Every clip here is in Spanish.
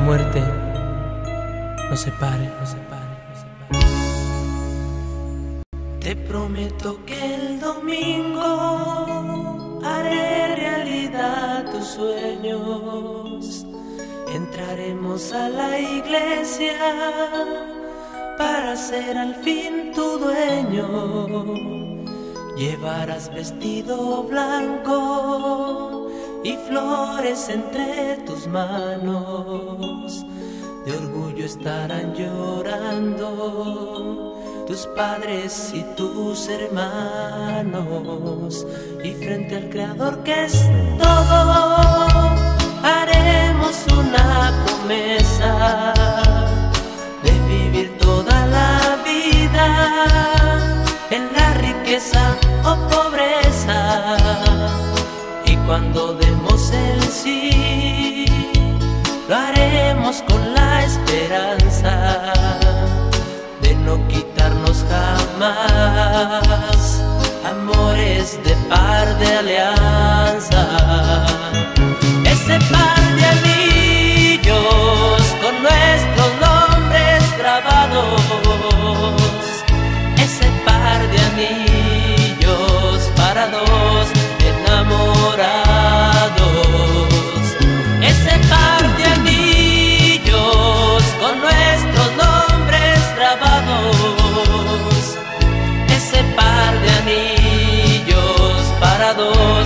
muerte nos separe, nos separe, nos separe. Te prometo que el domingo haré realidad tus sueños. Entraremos a la iglesia para ser al fin tu dueño. Llevarás vestido blanco y flores entre tus manos. De orgullo estarán llorando tus padres y tus hermanos. Y frente al Creador que es todo, haremos una promesa de vivir toda la vida en la riqueza o anillos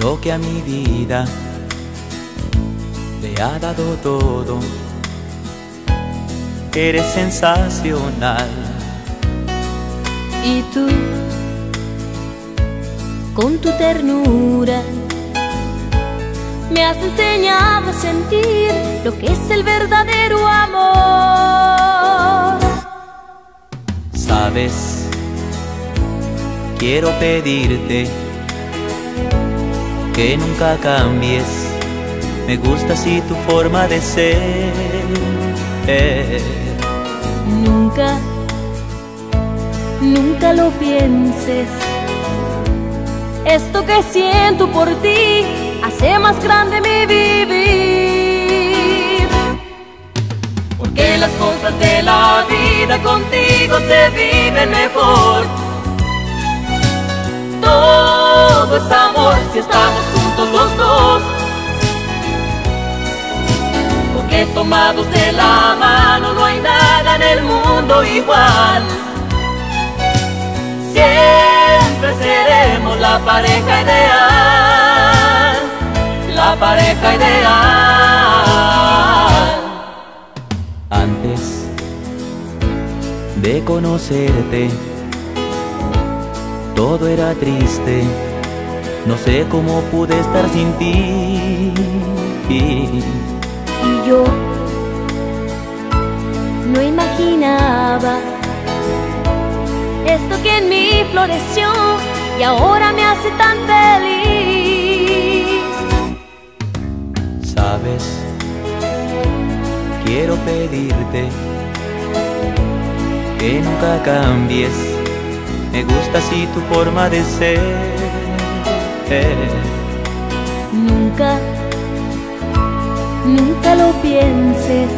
lo que a mi vida le ha dado todo. Eres sensacional. Y tú, con tu ternura, me has enseñado a sentir lo que es el verdadero amor. Sabes, quiero pedirte que nunca cambies. Me gusta así tu forma de ser. Nunca, nunca lo pienses. Esto que siento por ti hace más grande mi vivir. Porque las cosas de la vida contigo se viven mejor. Todo es amor si estamos juntos los dos. Porque tomados de la mano no hay nada en el mundo igual. Siempre seremos la pareja ideal. La pareja ideal. Antes de conocerte, todo era triste. No sé cómo pude estar sin ti. Y yo no imaginaba esto que en mí floreció y ahora me hace tan feliz. Sabes, quiero pedirte que nunca cambies. Me gusta así tu forma de ser. Nunca, nunca lo pienses